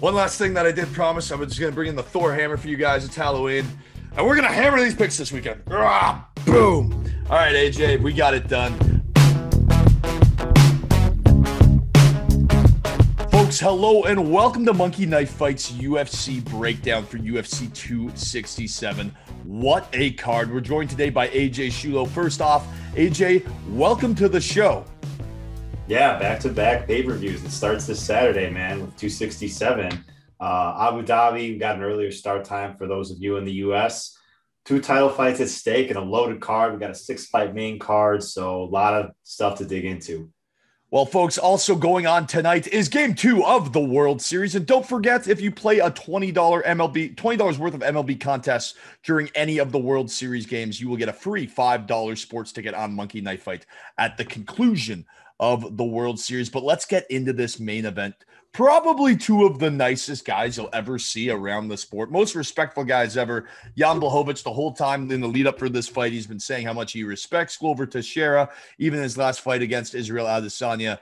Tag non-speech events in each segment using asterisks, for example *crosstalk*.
One last thing that I did promise, I was just going to bring in the Thor hammer for you guys. It's Halloween. And we're going to hammer these picks this weekend. Ah, boom. All right, AJ, we got it done. Folks, hello and welcome to Monkey Knife Fights UFC breakdown for UFC 267. What a card. We're joined today by AJ Schullo. First off, AJ, welcome to the show. Yeah, back to back pay per views. It starts this Saturday, man, with 267. Uh, Abu Dhabi got an earlier start time for those of you in the US. Two title fights at stake and a loaded card. We got a six fight main card, so a lot of stuff to dig into. Well, folks, also going on tonight is game two of the World Series. And don't forget, if you play a $20 MLB, $20 worth of MLB contests during any of the World Series games, you will get a free $5 sports ticket on Monkey Knife Fight at the conclusion of the World Series. But let's get into this main event. Probably two of the nicest guys you'll ever see around the sport. Most respectful guys ever. Jan Blachowicz, the whole time in the lead up for this fight, he's been saying how much he respects Glover Teixeira, even his last fight against Israel Adesanya.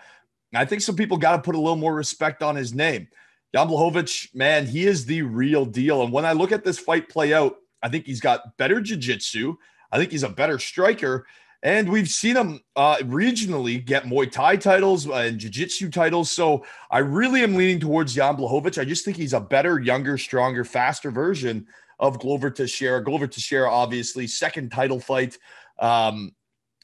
I think some people got to put a little more respect on his name. Jan Blachowicz, man, he is the real deal. And when I look at this fight play out, I think he's got better jiu-jitsu. I think he's a better striker. And we've seen him uh, regionally get Muay Thai titles and Jiu Jitsu titles. So I really am leaning towards Jan Blachowicz. I just think he's a better, younger, stronger, faster version of Glover Teixeira. Glover Teixeira, obviously, second title fight. Um,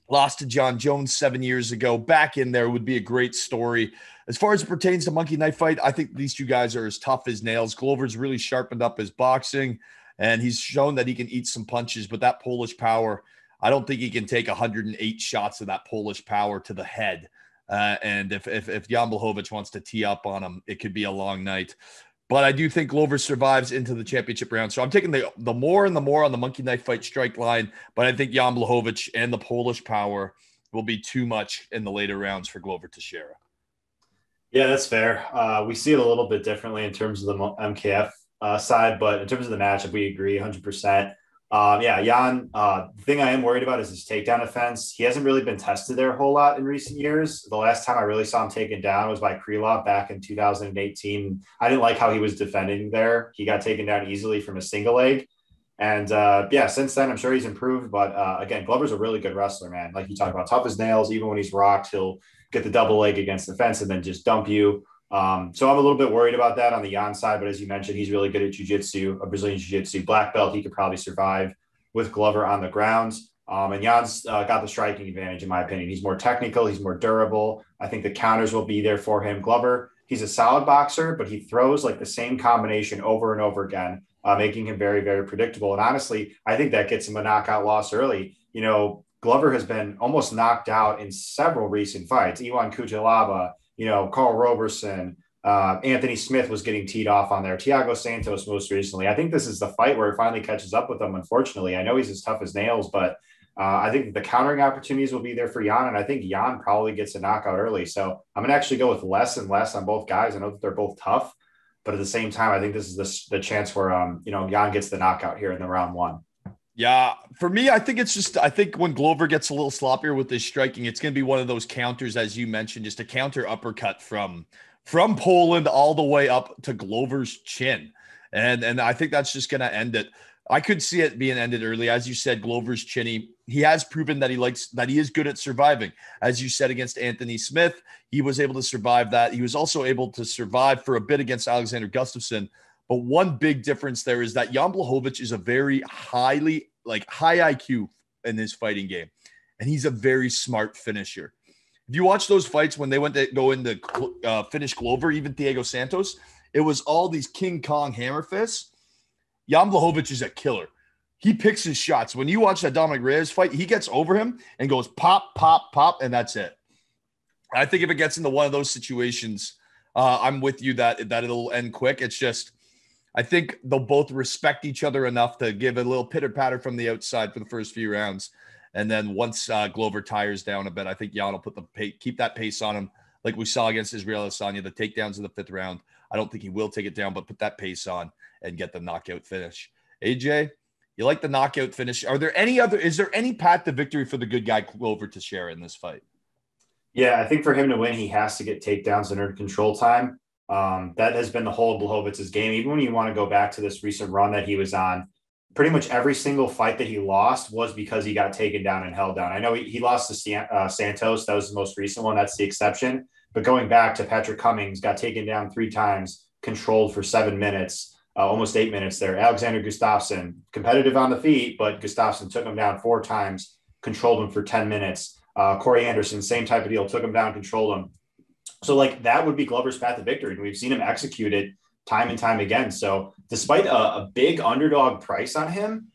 lost to Jon Jones seven years ago. Back in there would be a great story. As far as it pertains to Monkey Knife Fight, I think these two guys are as tough as nails. Glover's really sharpened up his boxing, and he's shown that he can eat some punches, but that Polish power – I don't think he can take 108 shots of that Polish power to the head. Uh, and if, if, if Jan Blachowicz wants to tee up on him, it could be a long night. But I do think Glover survives into the championship round. So I'm taking the, the more and the more on the monkey knife fight strike line. But I think Jan Blachowicz and the Polish power will be too much in the later rounds for Glover Teixeira. Yeah, that's fair. Uh, we see it a little bit differently in terms of the MKF uh, side, but in terms of the matchup, we agree 100%. Um, yeah, Jan. Uh, the thing I am worried about is his takedown offense. He hasn't really been tested there a whole lot in recent years. The last time I really saw him taken down was by Krylov back in 2018. I didn't like how he was defending there. He got taken down easily from a single leg. And uh, yeah, since then, I'm sure he's improved. But uh, again, Glover's a really good wrestler, man. Like you talked about, tough as nails. Even when he's rocked, he'll get the double leg against the fence and then just dump you. Um, so I'm a little bit worried about that on the Jan side, but as you mentioned, he's really good at jiu-jitsu, a Brazilian jiu-jitsu black belt. He could probably survive with Glover on the ground. Um, and Jan's uh, got the striking advantage, in my opinion. He's more technical, he's more durable. I think the counters will be there for him. Glover, he's a solid boxer, but he throws like the same combination over and over again, uh, making him very, very predictable. And honestly, I think that gets him a knockout loss early. You know, Glover has been almost knocked out in several recent fights. Ion Cutelaba, you know, Karl Roberson, uh, Anthony Smith was getting teed off on there. Thiago Santos most recently. I think this is the fight where it finally catches up with him. Unfortunately, I know he's as tough as nails, but uh, I think the countering opportunities will be there for Jan, and I think Jan probably gets a knockout early. So I'm gonna actually go with less and less on both guys. I know that they're both tough, but at the same time, I think this is the, the chance where um, you know Jan gets the knockout here in the round one. Yeah, for me, I think it's just I think when Glover gets a little sloppier with his striking, it's going to be one of those counters, as you mentioned, just a counter uppercut from from Poland all the way up to Glover's chin. And, and I think that's just going to end it. I could see it being ended early. As you said, Glover's chinny. He has proven that he likes that he is good at surviving. As you said against Anthony Smith, he was able to survive that. He was also able to survive for a bit against Alexander Gustafsson. But one big difference there is that Jan Blachowicz is a very highly like high IQ in his fighting game, and he's a very smart finisher. If you watch those fights when they went to go into uh, finish Glover, even Thiago Santos, it was all these King Kong hammer fists. Jan Blachowicz is a killer. He picks his shots. When you watch that Dominick Reyes fight, he gets over him and goes pop, pop, pop, and that's it. I think if it gets into one of those situations, uh, I'm with you that that it'll end quick. It's just, I think they'll both respect each other enough to give a little pitter patter from the outside for the first few rounds. And then once uh, Glover tires down a bit, I think Jan will put the pace, keep that pace on him, like we saw against Israel Adesanya, the takedowns in the fifth round. I don't think he will take it down, but put that pace on and get the knockout finish. AJ, you like the knockout finish? Are there any other? Is there any path to victory for the good guy Glover to share in this fight? Yeah, I think for him to win, he has to get takedowns and earn control time. Um, that has been the whole Blachowicz' game. Even when you want to go back to this recent run that he was on, pretty much every single fight that he lost was because he got taken down and held down. I know he, he lost to uh, Santos. That was the most recent one. That's the exception. But going back to Patrick Cummins, got taken down three times, controlled for seven minutes, uh, almost eight minutes there. Alexander Gustafsson, competitive on the feet, but Gustafsson took him down four times, controlled him for 10 minutes. Uh, Corey Anderson, same type of deal, took him down, controlled him. So, like, that would be Glover's path to victory. And we've seen him execute it time and time again. So, despite a, a big underdog price on him,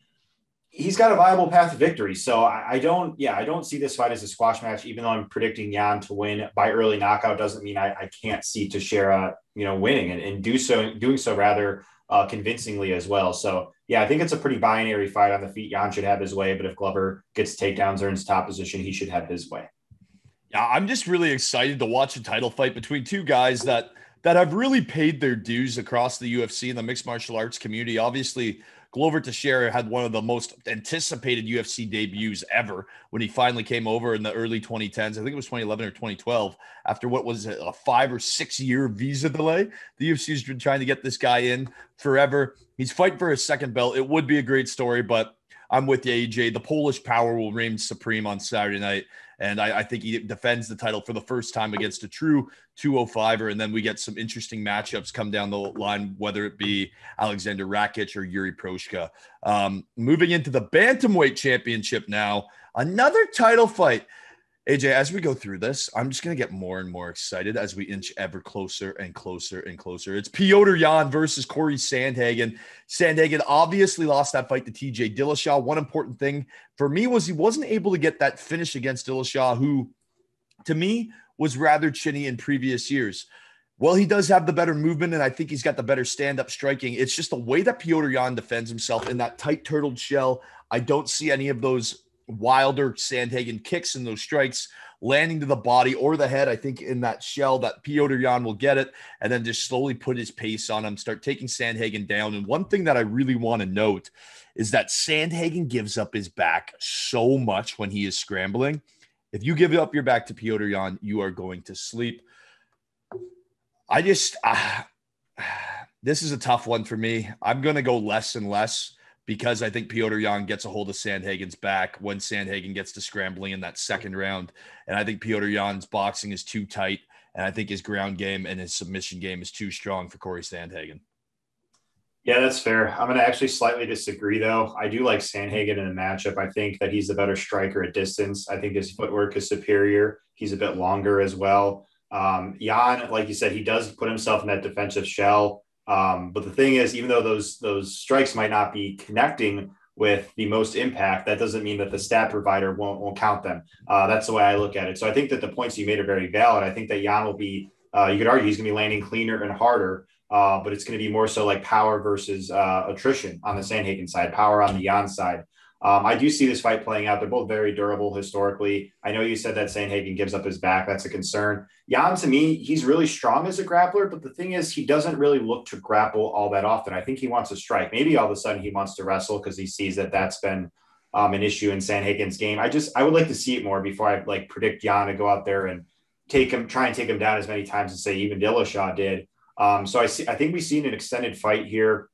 he's got a viable path to victory. So I, I, don't, yeah, I don't see this fight as a squash match, even though I'm predicting Jan to win by early knockout doesn't mean I, I can't see Teixeira, you know, winning and, and do so, doing so rather uh, convincingly as well. So yeah, I think it's a pretty binary fight on the feet. Jan should have his way, but if Glover gets takedowns or in top position, he should have his way. Yeah, I'm just really excited to watch a title fight between two guys that that have really paid their dues across the UFC and the mixed martial arts community. Obviously, Glover Teixeira had one of the most anticipated UFC debuts ever when he finally came over in the early 2010s. I think it was 2011 or 2012. After what was a five or six year visa delay, the UFC's been trying to get this guy in forever. He's fighting for his second belt. It would be a great story, but I'm with you, AJ. The Polish power will reign supreme on Saturday night. And I, I, think he defends the title for the first time against a true 205er. And then we get some interesting matchups come down the line, whether it be Alexander Rakic or Yuri Proshka. Um, moving into the Bantamweight Championship now, another title fight. AJ, as we go through this, I'm just going to get more and more excited as we inch ever closer and closer and closer. It's Piotr Yan versus Corey Sandhagen. Sandhagen obviously lost that fight to TJ Dillashaw. One important thing for me was he wasn't able to get that finish against Dillashaw, who to me was rather chinny in previous years. Well, he does have the better movement, and I think he's got the better stand up striking. It's just the way that Piotr Yan defends himself in that tight turtled shell. I don't see any of those Wilder Sandhagen kicks and those strikes landing to the body or the head. I think in that shell that Piotr Yan will get it and then just slowly put his pace on him, start taking Sandhagen down. And one thing that I really want to note is that Sandhagen gives up his back so much when he is scrambling. If you give up your back to Piotr Yan, you are going to sleep. I just, uh, *sighs* this is a tough one for me. I'm going to go less and less because I think Piotr Yan gets a hold of Sandhagen's back when Sandhagen gets to scrambling in that second round. And I think Piotr Yan's boxing is too tight. And I think his ground game and his submission game is too strong for Corey Sandhagen. Yeah, that's fair. I'm going to actually slightly disagree, though. I do like Sandhagen in the matchup. I think that he's the better striker at distance. I think his footwork is superior. He's a bit longer as well. Um, Yan, like you said, he does put himself in that defensive shell. Um, but the thing is, even though those those strikes might not be connecting with the most impact, that doesn't mean that the stat provider won't won't count them. Uh, that's the way I look at it. So I think that the points you made are very valid. I think that Yan will be. Uh, you could argue he's going to be landing cleaner and harder, uh, but it's going to be more so like power versus uh, attrition on the Sandhagen side, power on the Yan side. Um, I do see this fight playing out. They're both very durable historically. I know you said that Sandhagen gives up his back. That's a concern. Yan, to me, he's really strong as a grappler, but the thing is, he doesn't really look to grapple all that often. I think he wants to strike. Maybe all of a sudden he wants to wrestle because he sees that that's been um, an issue in Sandhagen's game. I just, I would like to see it more before I like predict Yan to go out there and take him, try and take him down as many times as say even Dillashaw did. Um, so I see, I think we've seen an extended fight here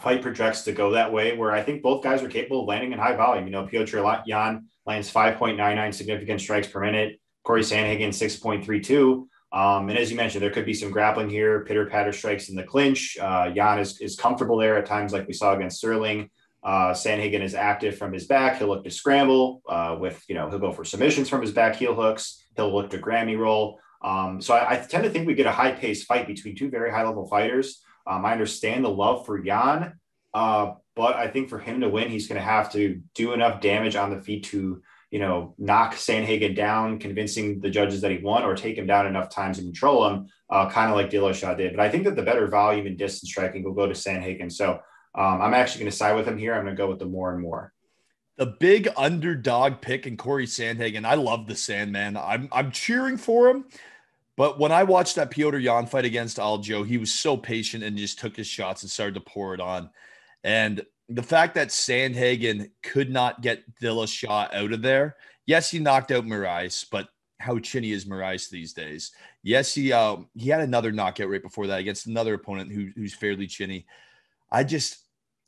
fight projects to go that way, where I think both guys are capable of landing in high volume. You know, Piotr Yan lands 5.99 significant strikes per minute, Corey Sandhagen 6.32. Um, and as you mentioned, there could be some grappling here, pitter patter strikes in the clinch. Uh, Yan is, is comfortable there at times, like we saw against Sterling. Uh, Sandhagen is active from his back. He'll look to scramble uh, with, you know, he'll go for submissions from his back heel hooks. He'll look to Granby roll. Um, so I, I, tend to think we get a high paced fight between two very high level fighters. Um, I understand the love for Yan, uh, but I think for him to win, he's going to have to do enough damage on the feet to, you know, knock Sandhagen down, convincing the judges that he won, or take him down enough times to control him, uh, kind of like Dillashaw did. But I think that the better volume and distance striking will go to Sandhagen. So um, I'm actually going to side with him here. I'm going to go with the more and more. The big underdog pick in Corey Sandhagen. I love the Sandman. I'm I'm cheering for him. But when I watched that Piotr Yan fight against Aljo, he was so patient and just took his shots and started to pour it on. And the fact that Sandhagen could not get Dillashaw out of there, yes, he knocked out Moraes, but how chinny is Moraes these days. Yes, he uh, he had another knockout right before that against another opponent who, who's fairly chinny. I just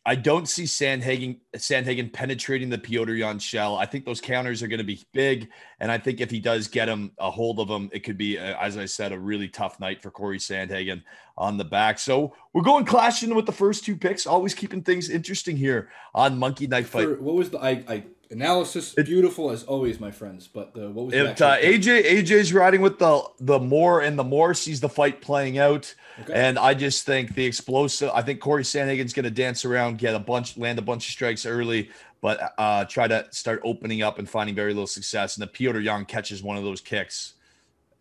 I don't see Sandhagen Sandhagen penetrating the Petr Yan shell. I think those counters are going to be big, and I think if he does get him a hold of them, it could be, uh, as I said, a really tough night for Corey Sandhagen on the back. So we're going clashing with the first two picks, always keeping things interesting here on Monkey Knife Fight. For, what was the I, I analysis? It, beautiful as always, my friends. But the, what was it? Uh, AJ AJ's riding with the the more and the more sees the fight playing out. Okay. And I just think the explosive. I think Corey Sandhagen's going to dance around, get a bunch, land a bunch of strikes early, but uh, try to start opening up and finding very little success. And the Petr Yan catches one of those kicks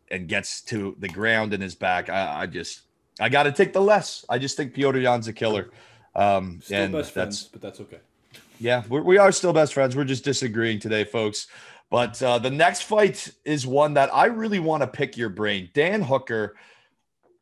and gets to the ground in his back. I, I just, I got to take the less. I just think Petr Yan's a killer. Um, Still and best friends, but that's okay. Yeah, we're, we are still best friends. We're just disagreeing today, folks. But uh, the next fight is one that I really want to pick your brain. Dan Hooker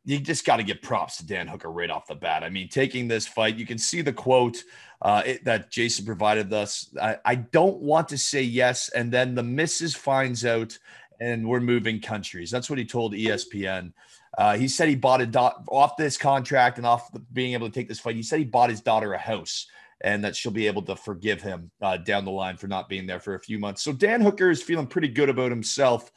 you just got to give props to Dan Hooker right off the bat. I mean, taking this fight, you can see the quote uh, it, that Jason provided us. I, I, don't want to say yes, and then the missus finds out, and we're moving countries. That's what he told ESPN. Uh, he said he bought a dot off this contract and off the, being able to take this fight. He said he bought his daughter a house and that she'll be able to forgive him uh, down the line for not being there for a few months. So Dan Hooker is feeling pretty good about himself.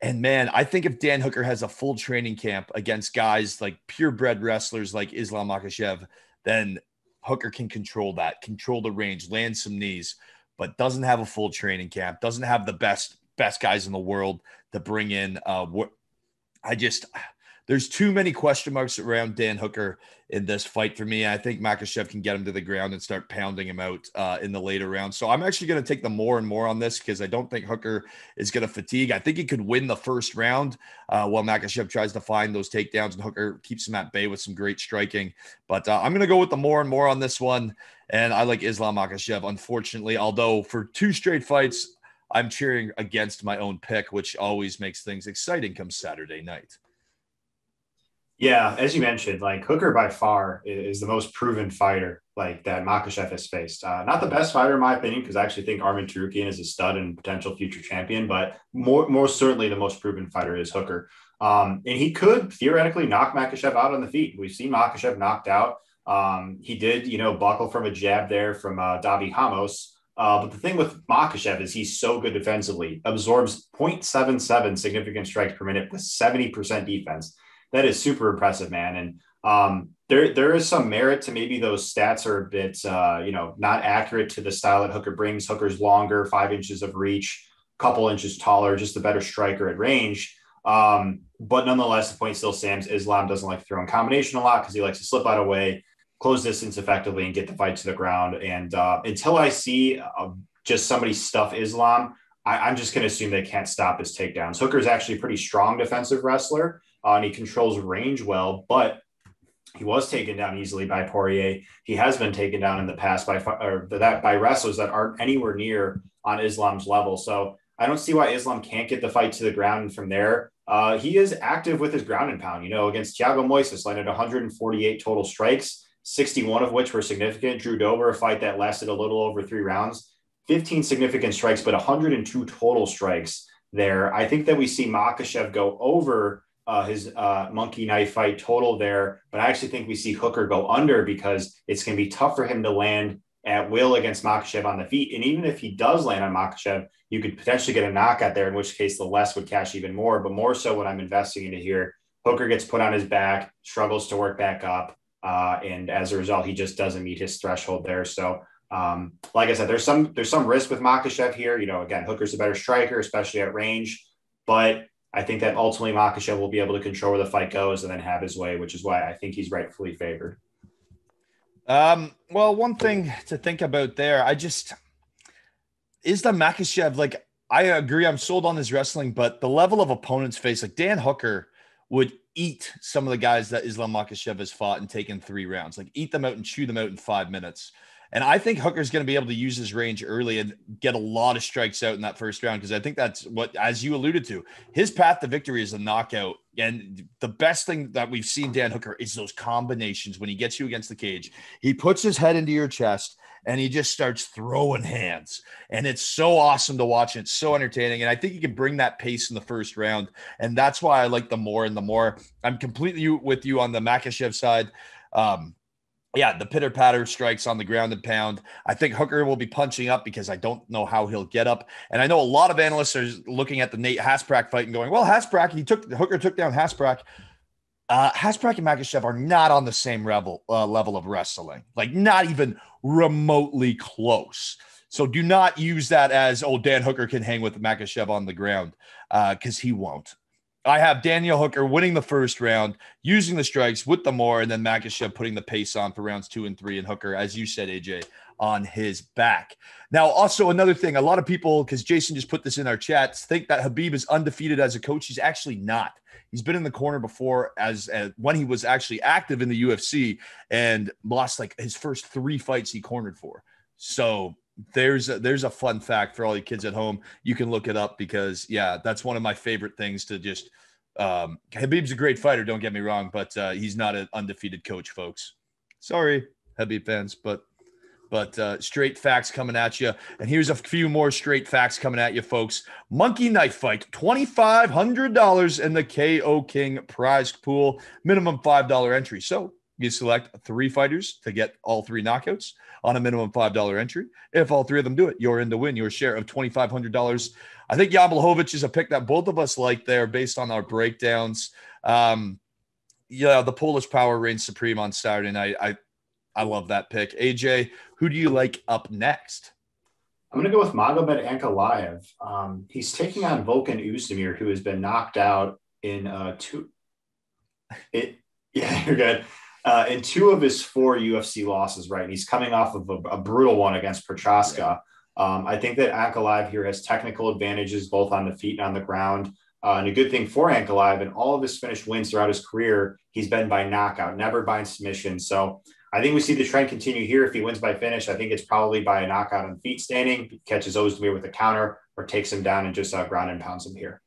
And man, I think if Dan Hooker has a full training camp against guys like purebred wrestlers like Islam Makhachev, then Hooker can control that, control the range, land some knees, but doesn't have a full training camp, doesn't have the best best guys in the world to bring in. Uh, I just there's too many question marks around Dan Hooker in this fight for me. I think Makhachev can get him to the ground and start pounding him out uh, in the later rounds. So I'm actually going to take the more and more on this because I don't think Hooker is going to fatigue. I think he could win the first round uh, while Makhachev tries to find those takedowns and Hooker keeps him at bay with some great striking. But uh, I'm going to go with the more and more on this one. And I like Islam Makhachev, unfortunately, although for two straight fights, I'm cheering against my own pick, which always makes things exciting come Saturday night. Yeah, as you mentioned, like Hooker by far is the most proven fighter like that Makhachev has faced. Uh, not the best fighter in my opinion, because I actually think Arman Tsarukyan is a stud and potential future champion, but more more certainly the most proven fighter is Hooker. Um, and he could theoretically knock Makhachev out on the feet. We've seen Makhachev knocked out. Um, he did, you know, buckle from a jab there from uh, Davi Ramos. Uh, but the thing with Makhachev is he's so good defensively, absorbs 0.77 significant strikes per minute with 70% defense that is super impressive, man. And um, there there is some merit to maybe those stats are a bit uh, you know not accurate to the style that Hooker brings. Hooker's longer, five inches of reach, couple inches taller, just a better striker at range. Um, but nonetheless, the point still stands. Islam doesn't like to throw in combination a lot because he likes to slip out of way, close distance effectively, and get the fight to the ground. And uh, until I see uh, just somebody stuff Islam, I, am just going to assume they can't stop his takedowns. Hooker is actually a pretty strong defensive wrestler uh, and he controls range well, but he was taken down easily by Poirier. He has been taken down in the past by or that by wrestlers that aren't anywhere near on Islam's level. So I don't see why Islam can't get the fight to the ground. From there, uh, he is active with his ground and pound. You know, against Thiago Moises, landed 148 total strikes, 61 of which were significant. Drew Dober, a fight that lasted a little over three rounds, 15 significant strikes, but 102 total strikes there. I think that we see Makhachev go over uh, his uh, monkey knife fight total there, but I actually think we see Hooker go under because it's going to be tough for him to land at will against Makhachev on the feet. And even if he does land on Makhachev, you could potentially get a knockout there, in which case the less would cash even more. But more so, what I'm investing into here, Hooker gets put on his back, struggles to work back up, uh, and as a result, he just doesn't meet his threshold there. So. Um, like I said, there's some there's some risk with Makhachev here. You know, again, Hooker's a better striker, especially at range. But I think that ultimately Makhachev will be able to control where the fight goes and then have his way, which is why I think he's rightfully favored. Um, well, one thing to think about there, I just is the Makhachev like I agree, I'm sold on his wrestling, but the level of opponents face like Dan Hooker would eat some of the guys that Islam Makhachev has fought and taken three rounds, like eat them out and chew them out in five minutes. And I think Hooker's going to be able to use his range early and get a lot of strikes out in that first round because I think that's what, as you alluded to, his path to victory is a knockout. And the best thing that we've seen Dan Hooker is those combinations when he gets you against the cage. He puts his head into your chest and he just starts throwing hands. And it's so awesome to watch. And it's so entertaining. And I think he can bring that pace in the first round. And that's why I like the more and the more. I'm completely with you on the Makhachev side. Um, yeah, the pitter patter strikes on the ground and pound. I think Hooker will be punching up because I don't know how he'll get up. And I know a lot of analysts are looking at the Nate Haqparast fight and going, well, Haqparast, he took Hooker took down Haqparast. Uh, Haqparast and Makhachev are not on the same level uh, level of wrestling, like not even remotely close. So do not use that as oh Dan Hooker can hang with Makhachev on the ground because uh, he won't. I have Daniel Hooker winning the first round, using the strikes with the more, and then Makhachev putting the pace on for rounds two and three, and Hooker, as you said, AJ, on his back. Now, also another thing, a lot of people, because Jason just put this in our chats, think that Khabib is undefeated as a coach. He's actually not. He's been in the corner before as, as when he was actually active in the UFC and lost like his first three fights he cornered for. So there's a, there's a fun fact for all you kids at home. You can look it up because yeah, that's one of my favorite things to just. Um, Khabib's a great fighter, don't get me wrong, but uh, he's not an undefeated coach, folks. Sorry, Khabib fans, but but uh, straight facts coming at you. And here's a few more straight facts coming at you, folks. Monkey knife fight, $2,500 in the KO King prize pool, minimum $5 entry. So you select three fighters to get all three knockouts on a minimum $5 entry. If all three of them do it, you're in to win your share of $2,500. I think Jan Blachowicz is a pick that both of us like there based on our breakdowns. Um, yeah, the Polish power reigns supreme on Saturday night. I, I love that pick. AJ, who do you like up next? I'm going to go with Magomed Ankalaev. Um, he's taking on Volkan Oezdemir, who has been knocked out in uh, two. It, *laughs* yeah, you're good uh, in two of his four UFC losses, right? And he's coming off of a, a brutal one against Prochazka. Um, I think that Ankalaev here has technical advantages both on the feet and on the ground. Uh, and a good thing for Ankalaev, in all of his finished wins throughout his career, he's been by knockout, never by submission. So I think we see the trend continue here. If he wins by finish, I think it's probably by a knockout on feet standing, catches Oezdemir with a counter, or takes him down and just uh, ground and pounds him here.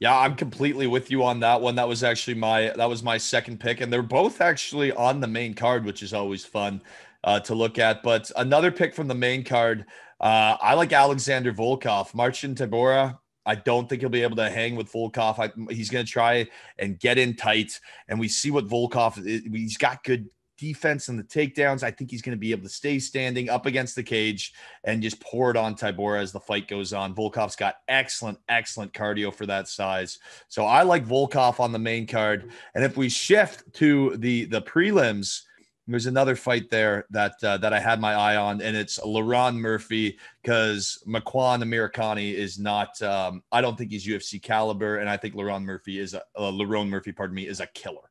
Yeah, I'm completely with you on that one. That was actually my that was my second pick, and they're both actually on the main card, which is always fun uh, to look at. But another pick from the main card, uh, I like Alexander Volkov, Marcin Tybura. I don't think he'll be able to hang with Volkov. I, he's going to try and get in tight, and we see what Volkov. He's got good defense and the takedowns. I think he's going to be able to stay standing up against the cage and just pour it on Tybura as the fight goes on. Volkov's got excellent, excellent cardio for that size. So I like Volkov on the main card. And if we shift to the the prelims, there's another fight there that uh, that I had my eye on, and it's Lerone Murphy because Makwan Amirkhani is not. Um, I don't think he's UFC caliber, and I think Lerone Murphy is a uh, Lerone Murphy, pardon me, is a killer.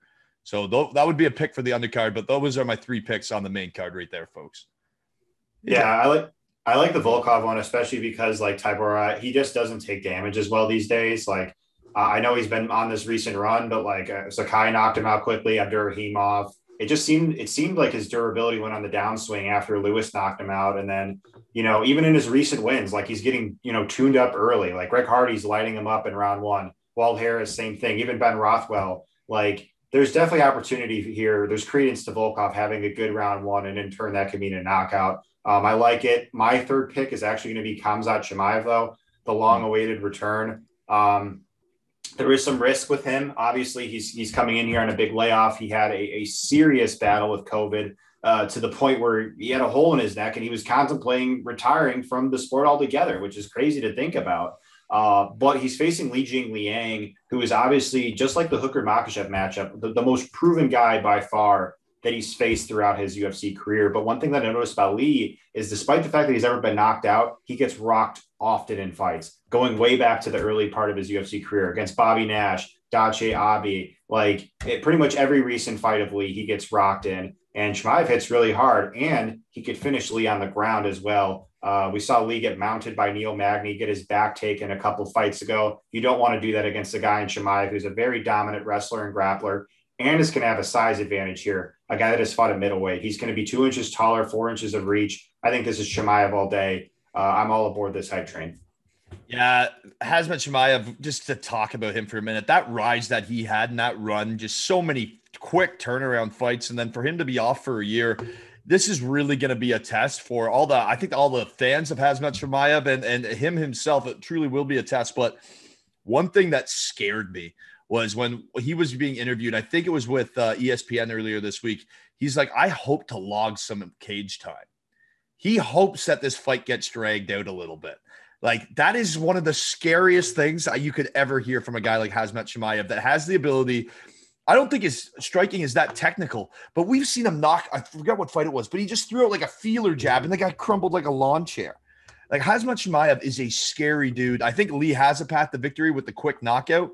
So th- that would be a pick for the undercard, but those are my three picks on the main card right there, folks. Yeah, I like I like the Volkov one, especially because like Tybura, he just doesn't take damage as well these days. Like uh, I know he's been on this recent run, but like uh, Sakai knocked him out quickly, Abdurakhimov. It just seemed it seemed like his durability went on the downswing after Lewis knocked him out, and then you know even in his recent wins, like he's getting you know tuned up early. Like Greg Hardy's lighting him up in round one. Walt Harris, same thing. Even Ben Rothwell, like there's definitely opportunity here. There's credence to Volkov having a good round one, and in turn, that could mean a knockout. Um, I like it. My third pick is actually going to be Khamzat Chimaev, though, the long awaited return. Um, there is some risk with him. Obviously, he's, he's coming in here on a big layoff. He had a, a serious battle with COVID uh, to the point where he had a hole in his neck and he was contemplating retiring from the sport altogether, which is crazy to think about. Uh, but he's facing Li Jingliang, who is obviously just like the Hooker Makhachev matchup, the, the, most proven guy by far that he's faced throughout his UFC career. But one thing that I noticed about Lee is despite the fact that he's ever been knocked out, he gets rocked often in fights, going way back to the early part of his UFC career against Bobby Nash, Dache Abi. Like it, pretty much every recent fight of Lee, he gets rocked in. And Chimaev hits really hard, and he could finish Lee on the ground as well. Uh, we saw Lee get mounted by Neil Magny, get his back taken a couple fights ago. You don't want to do that against a guy in Chimaev who's a very dominant wrestler and grappler and is going to have a size advantage here. A guy that has fought at middleweight. He's going to be two inches taller, four inches of reach. I think this is Chimaev all day. Uh, I'm all aboard this hype train. Yeah, Khamzat Chimaev, just to talk about him for a minute, that rise that he had in that run, just so many quick turnaround fights. And then for him to be off for a year, this is really going to be a test for all the, I think all the fans of Khamzat Chimaev and, and him himself. It truly will be a test. But one thing that scared me was when he was being interviewed. I think it was with uh, ESPN earlier this week. He's like, I hope to log some cage time. He hopes that this fight gets dragged out a little bit. Like that is one of the scariest things you could ever hear from a guy like Khamzat Chimaev that has the ability. I don't think his striking is that technical, but we've seen him knock. I forget what fight it was, but he just threw out like a feeler jab and the guy crumbled like a lawn chair. Like Khamzat Chimaev is a scary dude. I think Lee has a path to victory with the quick knockout,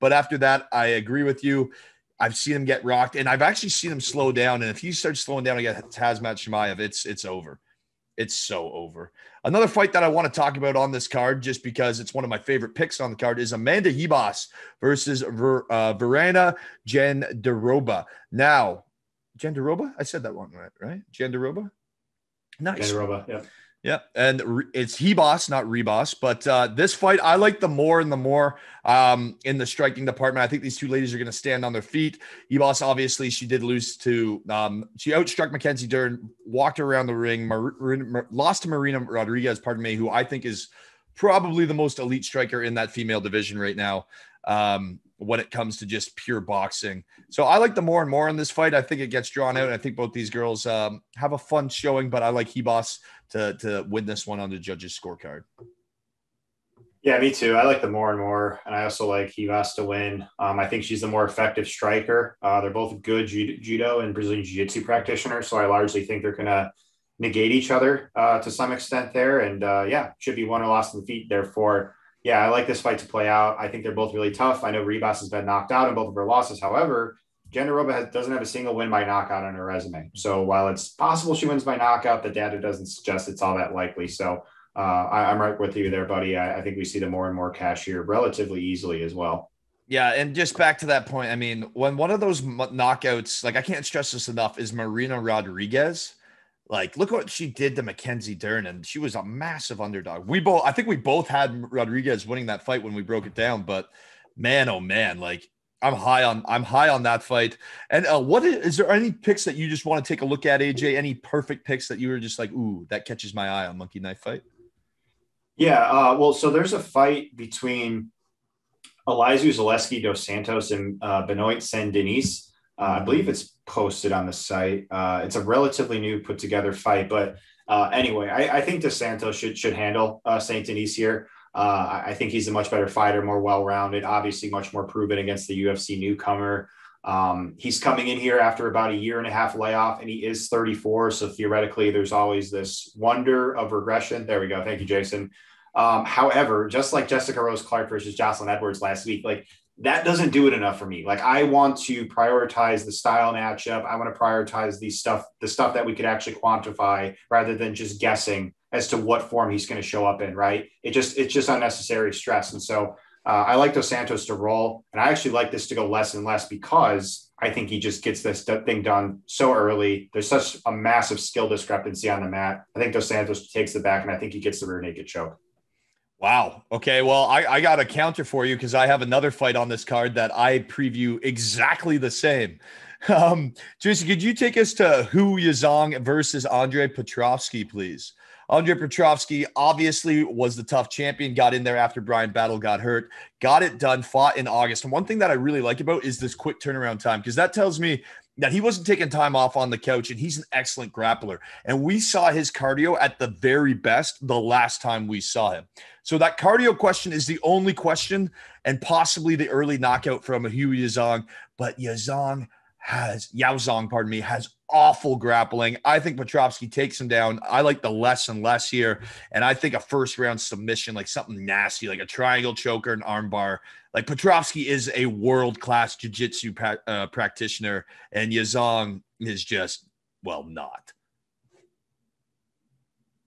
but after that, I agree with you. I've seen him get rocked, and I've actually seen him slow down. And if he starts slowing down against Khamzat Chimaev, it's it's over. It's so over. Another fight that I want to talk about on this card, just because it's one of my favorite picks on the card, is Amanda Ribas versus Ver, uh, Virna Jandiroba. Now, Jandiroba? I said that one right, right? Jandiroba? Nice. Jandiroba, yeah. Yeah, and it's Hebos, not Rebos. But uh, this fight, I like the more and the more um, in the striking department. I think these two ladies are going to stand on their feet. Hebos, obviously, she did lose to, um, she outstruck Mackenzie Dern, walked around the ring, Mar- Mar- lost to Marina Rodriguez, pardon me, who I think is probably the most elite striker in that female division right now. Um, when it comes to just pure boxing. So I like the more and more in this fight. I think it gets drawn out. I think both these girls um, have a fun showing, but I like Hebos to to win this one on the judges' scorecard. Yeah, me too. I like the more and more, and I also like Hebos to win. Um, I think she's the more effective striker. Uh, they're both good judo and Brazilian jiu-jitsu practitioners, so I largely think they're going to negate each other uh, to some extent there. And uh, yeah, should be one or lost in the feet. Therefore, yeah, I like this fight to play out. I think they're both really tough. I know Ribas has been knocked out in both of her losses. However, Jandiroba doesn't have a single win by knockout on her resume. So while it's possible she wins by knockout, the data doesn't suggest it's all that likely. So uh, I, am right with you there, buddy. I, I, think we see the more and more cash here relatively easily as well. Yeah, and just back to that point, I mean, when one of those knockouts, like I can't stress this enough, is Marina Rodriguez. Like, look what she did to Mackenzie Dern, and she was a massive underdog. We both, I think, we both had Rodriguez winning that fight when we broke it down. But man, oh man, like I'm high on I'm high on that fight. And uh, what is, is, there any picks that you just want to take a look at, AJ? Any perfect picks that you were just like, ooh, that catches my eye on Monkey Knife Fight? Yeah, uh, well, so there's a fight between Elizeu Zaleski dos Santos and uh, Benoit Saint Denis. Uh, I believe it's posted on the site. Uh, it's a relatively new put together fight, but uh, anyway, I, I, think DeSanto should should handle uh, Saint Denis here. Uh, I think he's a much better fighter, more well rounded, obviously much more proven against the UFC newcomer. Um, he's coming in here after about a year and a half layoff, and he is 34. So theoretically, there's always this wonder of regression. There we go. Thank you, Jason. Um, however, just like Jessica Rose Clark versus Jocelyn Edwards last week, like that doesn't do it enough for me. Like I want to prioritize the style matchup. I want to prioritize the stuff, the stuff that we could actually quantify rather than just guessing as to what form he's going to show up in. Right? It just it's just unnecessary stress. And so uh, I like Dos Santos to roll, and I actually like this to go less and less because I think he just gets this thing done so early. There's such a massive skill discrepancy on the mat. I think Dos Santos takes the back, and I think he gets the rear naked choke. Wow. Okay. Well, I, I got a counter for you because I have another fight on this card that I preview exactly the same. *laughs* Um, Tracy, could you take us to Hu Yaozong versus Andre Petroski, please? Andre Petroski obviously was the tough champion, got in there after Bryan Battle got hurt, got it done, fought in August. And one thing that I really like about is this quick turnaround time because that tells me that he wasn't taking time off on the couch and he's an excellent grappler. And we saw his cardio at the very best the last time we saw him. So that cardio question is the only question and possibly the early knockout from a Hu Yaozong. But Yaozong has, Yaozong, pardon me, has awful grappling. I think Petrovsky takes him down. I like the less and less here. And I think a first round submission, like something nasty, like a triangle choker an armbar, like Petrovsky is a world class jiu jitsu pra- uh, practitioner, and Yaozong is just, well, not.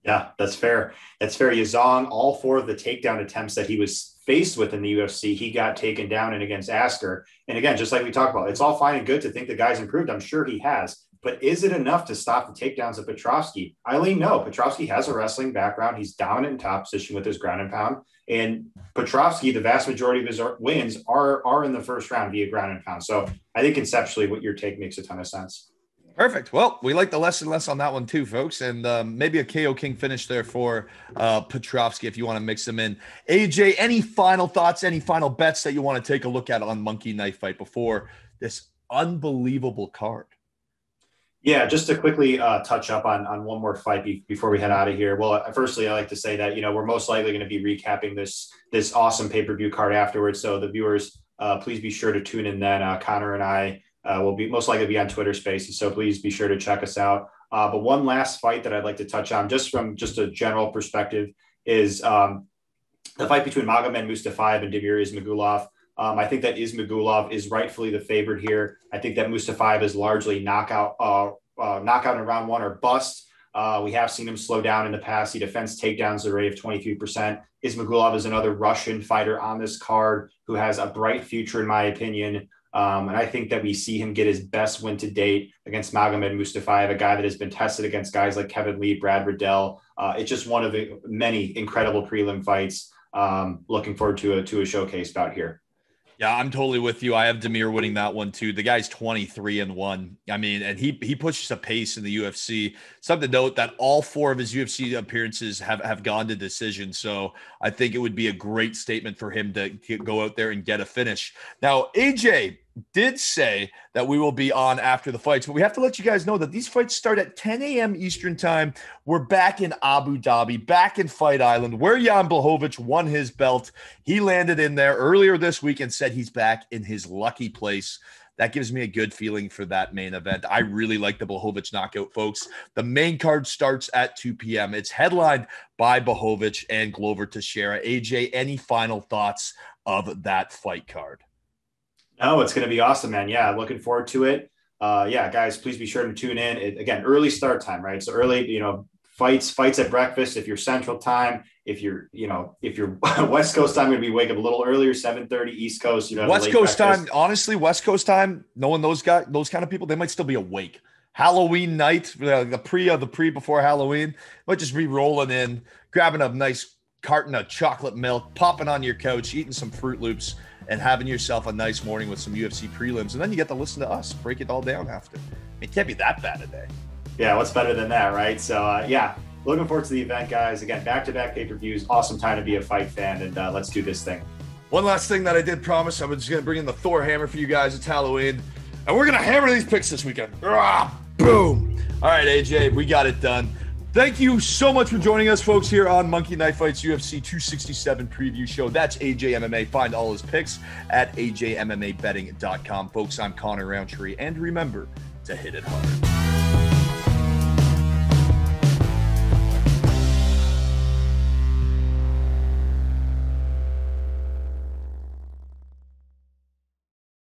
Yeah, that's fair. That's fair. Yaozong, all four of the takedown attempts that he was faced with in the UFC, he got taken down and against Askar. And again, just like we talked about, it's all fine and good to think the guy's improved. I'm sure he has. But is it enough to stop the takedowns of Petroski? Eileen, no. Petroski has a wrestling background. He's dominant in top position with his ground and pound. And Petroski, the vast majority of his wins are are in the first round via ground and pound. So I think conceptually, what your take makes a ton of sense. Perfect. Well, we like the less and less on that one too, folks, and um, maybe a KO King finish there for uh, Petrovsky if you want to mix them in. AJ, any final thoughts? Any final bets that you want to take a look at on Monkey Knife Fight before this unbelievable card? Yeah, just to quickly uh, touch up on on one more fight be- before we head out of here. Well, uh, firstly, I like to say that you know we're most likely going to be recapping this this awesome pay per view card afterwards. So the viewers, uh, please be sure to tune in. Then uh, Conner and I uh, will be most likely be on Twitter Spaces. So please be sure to check us out. Uh, but one last fight that I'd like to touch on, just from just a general perspective, is um, the fight between Magomed Mustafayev and Damir Ismagulov. Um, I think that Ismagulov is rightfully the favorite here. I think that Mustafayev is largely knockout, uh, uh, knockout in round one or bust. Uh, we have seen him slow down in the past. He defends takedowns at a rate of 23%. Ismagulov is another Russian fighter on this card who has a bright future, in my opinion. Um, and I think that we see him get his best win to date against Magomed Mustafayev, a guy that has been tested against guys like Kevin Lee, Brad Riddell. Uh, it's just one of the many incredible prelim fights. Um, looking forward to a to a showcase bout here. Yeah, I'm totally with you. I have Damir winning that one too. The guy's 23 and one. I mean, and he he pushes a pace in the UFC. Something to note that all four of his UFC appearances have have gone to decision. So I think it would be a great statement for him to go out there and get a finish. Now, AJ, did say that we will be on after the fights, but we have to let you guys know that these fights start at 10 a.m. Eastern time. We're back in Abu Dhabi, back in Fight Island, where Jan Blachowicz won his belt. He landed in there earlier this week and said he's back in his lucky place. That gives me a good feeling for that main event. I really like the Blachowicz knockout, folks. The main card starts at 2 p.m. It's headlined by Blachowicz and Glover Teixeira. AJ, any final thoughts of that fight card? Oh, it's going to be awesome, man. Yeah, looking forward to it. Uh, yeah, guys, please be sure to tune in. It, again, early start time, right? So early, you know, fights fights at breakfast. If you're Central Time, if you're you know if you're *laughs* West Coast time, going to be wake up a little earlier, seven thirty East Coast. You know, West Coast breakfast. time. Honestly, West Coast time. Knowing those guys, those kind of people, they might still be awake. Halloween night, the pre of the pre before Halloween, might just be rolling in, grabbing a nice carton of chocolate milk, popping on your couch, eating some Froot Loops and having yourself a nice morning with some UFC prelims. And then you get to listen to us break it all down after. It can't be that bad a day. Yeah, what's better than that, right? So, uh, yeah, looking forward to the event, guys. Again, back to back pay per views. Awesome time to be a fight fan, and uh, let's do this thing. One last thing that I did promise I was just going to bring in the Thor hammer for you guys. It's Halloween, and we're going to hammer these picks this weekend. Ah, boom. All right, AJ, we got it done. Thank you so much for joining us, folks, here on Monkey Knife Fights UFC 267 preview show. That's AJ MMA. Find all his picks at ajmmabetting.com. Folks, I'm Conner Rowntree, and remember to hit it hard.